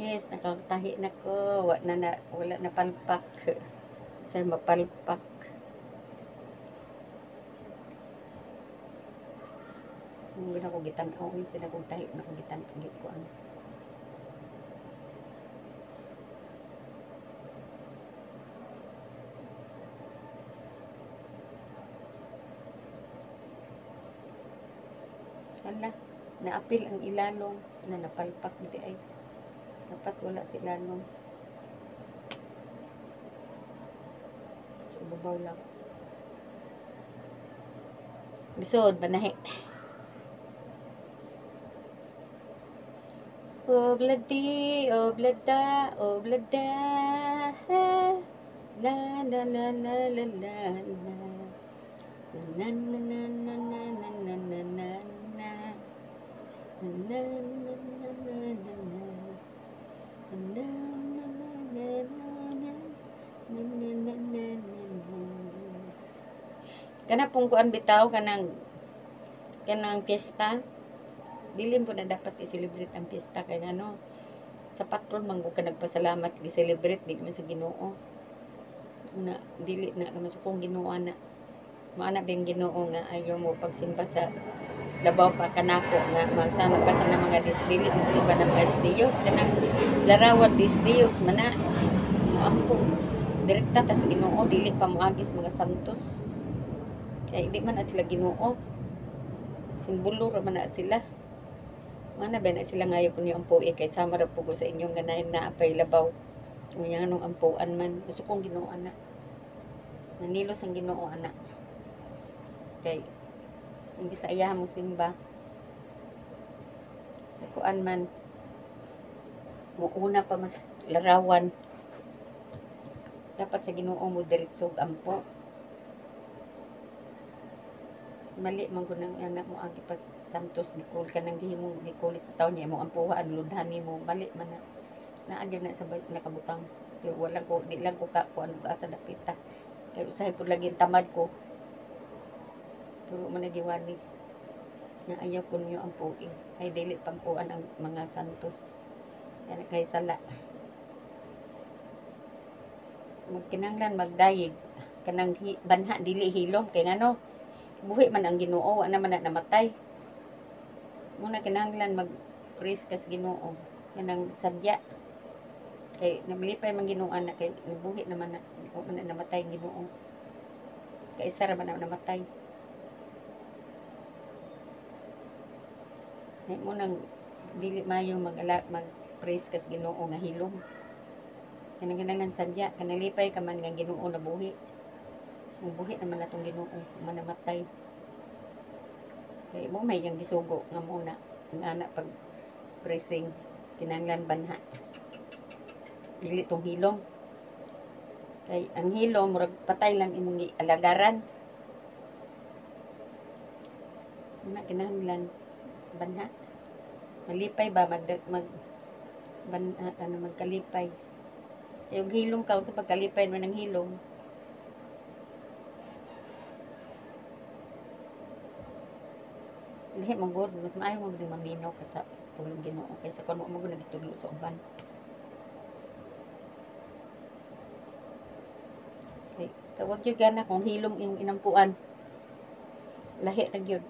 Yes, nakatahi na ko. Wa na, na wala na palpak. Sa mapalpak. Hindi na ko gitan ako. Hindi na ko tahi na ko gitan. Hindi ko. Naapil ang ilalong na napalpak di ay. Dapat wala si ilalong. Sa babaw lang. Bisod, banahe. Obladi, oblada, oblada. La la la la la la la. Na na na na na Kana pong kuan bitaw kanang kanang piyesta. Dilim po na dapat i-celebrate ang piyesta kay ano sa patron man ko ka nagpasalamat i-celebrate di man sa Ginoo. Na dili na kung Ginoo na maana bing Ginoo nga ayaw mo pagsimba sa labaw pa kanako nga magsama ka sa mga disdili ang simba ng mga Diyos kanang larawan dis Diyos mana ako. Direkta ta sa Ginoo. Dili pa moagis mga santos. Kay di man na sila Ginoo. Simbolo ra man sila. Mana ba na sila ngayon kung yung ampuin kay sama ra po ko sa inyong ganahin na apay labaw. Kung yung anong ampuan man. Gusto kong ginoo anak. Nanilos ang ginoo anak. Kay ang bisaya mo simba. Kuan man. Muuna pa mas larawan. Dapat sa ginoo mo diretsog ampo. Mali man nang anak mo agi pas santos Nicole ka nang gihimo Nicole sa taon niya mo ampuha ang ludhani mo mali man na naagyan na sa nakabutang wala ko di lang ko ka ko ano asa dapita kay usahay pud lagi ang tamad ko pero man nagiwani nga ayaw ko niyo ang puing. Ay dili pangkuan ang mga santos. Kaya kay sala. Magkinanglan magdayeg kanang banha dili hilom. Kay ngano buhi man ang Ginoo wa naman na namatay. Muna kinahanglan mag praise kas Ginoo. Kanang sadya. Kay namilipay man Ginoo anak kay nabuhi naman na man namatay Ginoo. Kay isa ra man na namatay. Mo nang dili mayo mag praise kas Ginoo nga hilom. Kanang ganangan sadya kanalipay ka man nga Ginoo nabuhi. Nabuhi naman natong Ginoo man namatay. Kay mo may yang gisugo nga muna nga anak pag praising kinanglan banha dili tong hilom kay ang hilom murag patay lang imong alagaran na kinahanglan banha malipay ba mag mag ban, ah, ano magkalipay yung hilom ka sa pagkalipay man ng hilom Dili mo gud mas maayo mo gud maminaw ka sa tulong Ginoo kaysa kun mo mo gud nagtugyo sa uban. Okay, tawag jud gana kung hilom imong inampuan. Lahi ra gyud.